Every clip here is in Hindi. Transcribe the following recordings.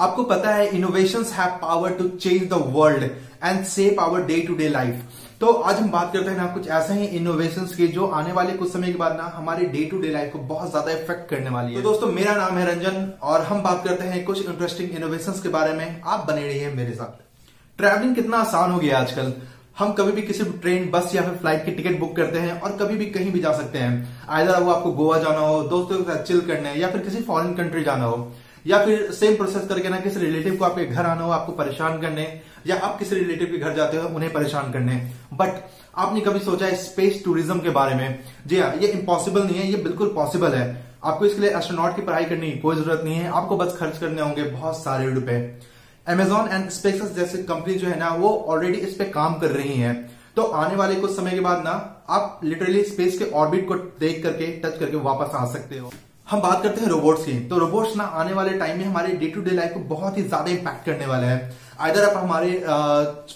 आपको पता है innovation have power to change the world and save our day to day life तो आज हम बात करते हैं ना कुछ ऐसे ही इनोवेशन की जो आने वाले कुछ समय के बाद ना हमारे डे टू डे लाइफ को बहुत ज़्यादा इफ़ेक्ट करने वाली है। तो दोस्तों, मेरा नाम है रंजन और हम बात करते हैं कुछ इंटरेस्टिंग इनोवेशन के बारे में। आप बने रहिए मेरे साथ। ट्रैवलिंग कितना आसान हो गया आजकल। हम कभी भी किसी ट्रेन बस या फिर फ़्लाइट की टिकट बुक करते हैं और कभी भी कहीं भी जा सकते हैं। आइधर वो आपको गोवा जाना हो, दोस्तों के साथ चिल करने या फिर किसी फॉरेन कंट्री जाना हो। या फिर सेम प्रोसेस करके ना किसी रिलेटिव को आपके घर आना हो, आपको परेशान करने, या आप किसी रिलेटिव के घर जाते हो, उन्हें परेशान करने। बट आपने कभी सोचा है स्पेस टूरिज़्म के बारे में? जी हाँ ये इम्पॉसिबल नहीं है, ये बिल्कुल पॉसिबल है। आपको इसके लिए एस्ट्रोनॉट की पढ़ाई करने की कोई ज़रूरत नहीं है, आपको बस खर्च करने होंगे बहुत सारे रुपए। एमेजॉन एंड स्पेक्स जैसे कंपनी जो है ना, वो ऑलरेडी इस पे काम कर रही है। तो आने वाले कुछ समय के बाद ना, आप लिटरली स्पेस के ऑर्बिट को देख करके टच करके वापस आ सकते हो। हम बात करते हैं रोबोट्स की। तो रोबोट्स ना आने वाले टाइम में हमारे डे टू डे लाइफ को बहुत ही ज़्यादा इंपैक्ट करने वाले हैं। इधर आप हमारे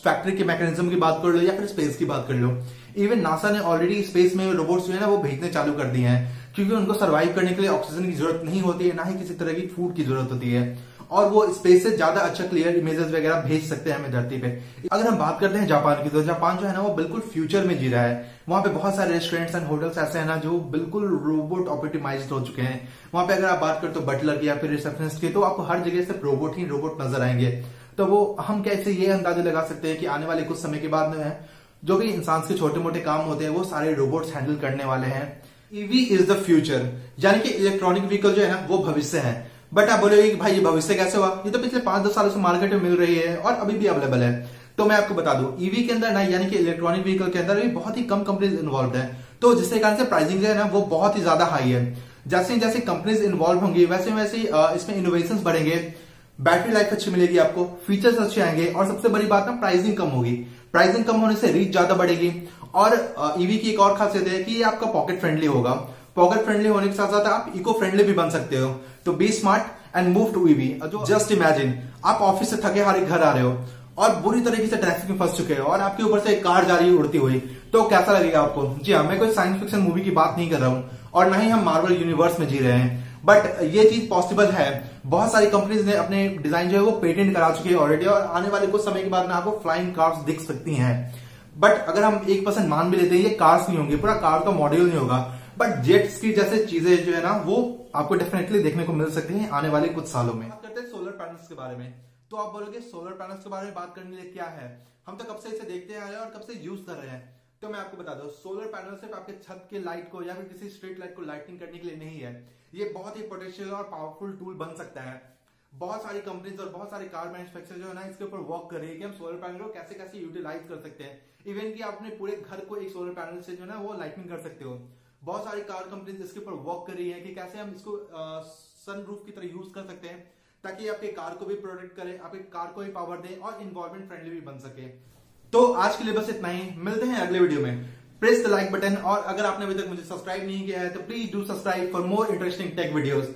फैक्ट्री के मैकेनिज्म की बात कर लो या फिर स्पेस की बात कर लो। इवन नासा ने ऑलरेडी स्पेस में रोबोट्स जो है ना, वो भेजने चालू कर दिए हैं। क्योंकि उनको सर्वाइव करने के लिए ऑक्सीजन की ज़रूरत नहीं होती है, ना ही किसी तरह की फ़ूड की ज़रूरत होती है। और वो स्पेस से ज़्यादा अच्छा क्लियर इमेजेस वगैरह भेज सकते हैं हमें धरती पे। अगर हम बात करते हैं जापान की तो जापान जो है ना, वो बिल्कुल फ्यूचर में जी रहा है। वहाँ पे बहुत सारे रेस्टोरेंट्स एंड होटल्स ऐसे हैं ना, जो बिल्कुल रोबोट ऑप्टिमाइज हो चुके हैं। वहाँ पे अगर आप बात करते हो बटलर की या फिर रिसेप्शनिस्ट की तो आपको हर जगह से रोबोट ही रोबोट नज़र आएँगे। तो वो, हम कैसे ये अंदाज़ा लगा सकते हैं कि आने वाले कुछ समय के बाद में, जो भी इंसान के छोटे मोटे काम होते हैं, वो सारे रोबोट्स हैंडल करने वाले हैं। ईवी इज़ द फ्यूचर यानी कि इलेक्ट्रॉनिक व्हीकल जो है ना, वो भविष्य है। बट आप बोलोगे कि भाई, ये भविष्य कैसे हुआ? ये तो पिछले पाँच दस सालों से मार्केट में मिल रही है और अभी भी अवेलेबल है। तो मैं आपको बता दूँ ईवी के अंदर ना, यानी कि इलेक्ट्रॉनिक व्हीकल के अंदर भी बहुत ही कम कंपनीज़ इन्वॉल्व है। तो जिसके कारण से प्राइसिंग जो है ना, वो बहुत ही ज़्यादा हाई है। जैसे जैसे कंपनीज़ इन्वॉल्व होंगी, वैसे वैसे इसमें इनोवेशन बढ़ेंगे। बैटरी लाइफ अच्छी मिलेगी आपको फीचर्स अच्छे आएँगे और सबसे बड़ी बात ना प्राइसिंग कम होगी। प्राइसिंग कम होने से रीच ज़्यादा बढ़ेगी। और ईवी की एक और खासियत है कि ये आपका पॉकेट फ्रेंडली होगा। पॉकेट फ्रेंडली होने के साथ साथ आप इको फ्रेंडली भी बन सकते हो। तो be smart and move to EV just imagine आप ऑफ़िस से थके हारे घर आ रहे हो और बुरी तरीके से ट्रैफ़िक में फंस चुके हो और आपके ऊपर से एक कार जा रही है उड़ती हुई। तो कैसा लगेगा आपको? जी हाँ मैं कोई साइंस फिक्शन मूवी की बात नहीं कर रहा हूँ और ना ही हम मार्वल यूनिवर्स में जी रहे हैं। बट ये चीज़ पॉसिबल है। बहुत सारी कंपनीज़ ने अपने डिज़ाइन जो है वो पेटेंट करा चुकी है ऑलरेडी और आने वाले कुछ समय के बाद में आपको फ्लाइंग कार्स दिख सकती हैं। बट अगर हम एक परसेंट मान भी लेते हैं ये कार्स नहीं होंगे। पूरा कार का मॉड्यूल नहीं होगा। बट जेट्स की जैसे चीज़ें जो है ना, वो आपको डेफिनेटली देखने को मिल सकती है आने वाले कुछ सालों में। करते हैं सोलर पैनल्स के बारे में। तो आप बोलोगे सोलर पैनल्स के बारे में बात करने लिए क्या है? हम तो कब से इसे देखते आ रहे हैं और कब से यूज़ कर रहे हैं। तो मैं आपको बता दूँ सोलर पैनल सिर्फ़ आपके छत के लाइट को या फिर किसी स्ट्रीट लाइट को लाइटिंग करने के लिए नहीं है। ये बहुत ही पोटेंशियल और पावरफुल टूल बन सकता है। बहुत सारी कंपनीज़ और बहुत सारे कार मैन्युफैक्चर जो है ना, इसके ऊपर वर्क कर रही है कि हम सोलर पैनल को कैसे कैसे यूटिलाइज कर सकते हैं। इवन कि आप अपने पूरे घर को एक सोलर पैनल से जो है ना, वो लाइटिंग कर सकते हो। बहुत सारी कार कंपनी इसके ऊपर वर्क कर रही है कि कैसे हम इसको सन रूफ की तरह यूज़ कर सकते हैं, ताकि आपके कार को भी प्रोटेक्ट करे, आपके कार को भी पावर दे और इन्वायरमेंट फ्रेंडली भी बन सके। तो आज के लिए बस इतना ही। मिलते हैं अगले वीडियो में। प्रेस द लाइक बटन और अगर आपने अभी तक मुझे सब्सक्राइब नहीं किया है तो please do subscribe for more interesting tech videos